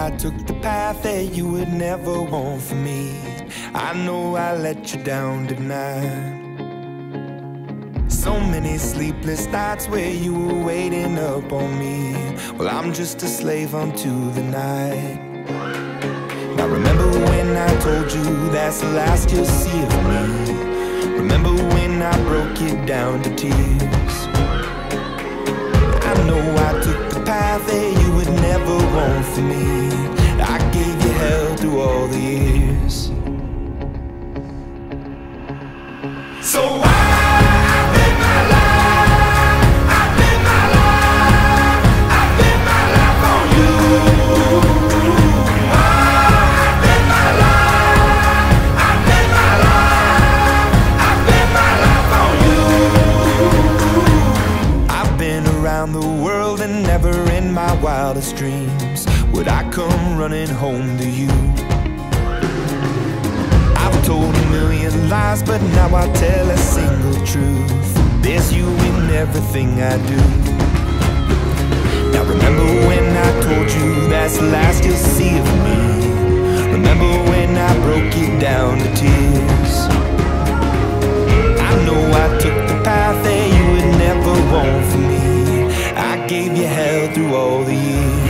I took the path that you would never want for me. I know I let you down tonight. So many sleepless nights where you were waiting up on me. Well, I'm just a slave unto the night. Now, remember when I told you that's the last you'll see of me? Remember when I broke you down to tears? I know I took path that you would never want for me. I gave you hell through all the years. So I and never in my wildest dreams would I come running home to you. I've told a million lies, but now I tell a single truth. There's you in everything I do. Now remember when I told you that's the last you'll see through all the years.